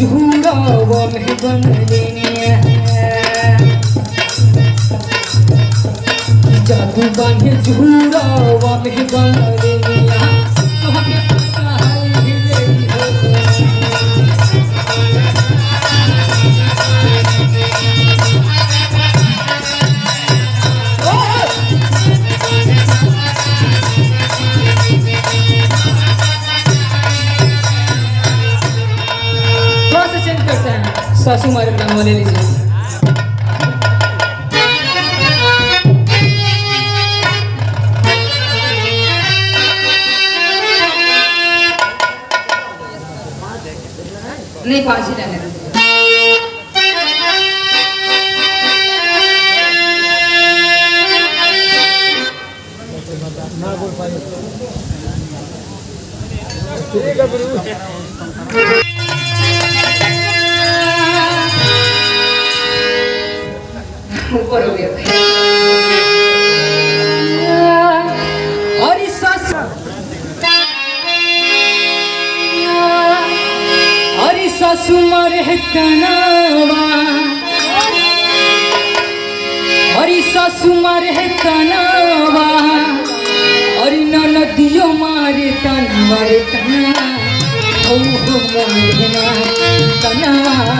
झूला वो में बन जादू बनी झूला वो में सासू मारे नाम वाले लीजिए नहीं पाँच रहने ऊपर हो गया और इस सास और इस सासू मारे है तनावा। और इस मारे नदियों मारे तनावा रे तनावा हो मारे ना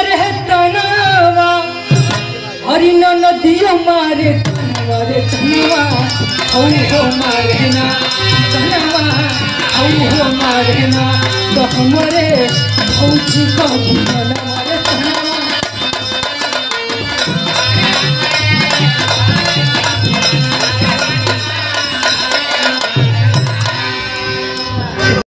मर है तनावा अरे न मारे तनवा रे तनवा हो हो मारे ना, तनवा हो हो मारे ना तो हमारे का मनवा।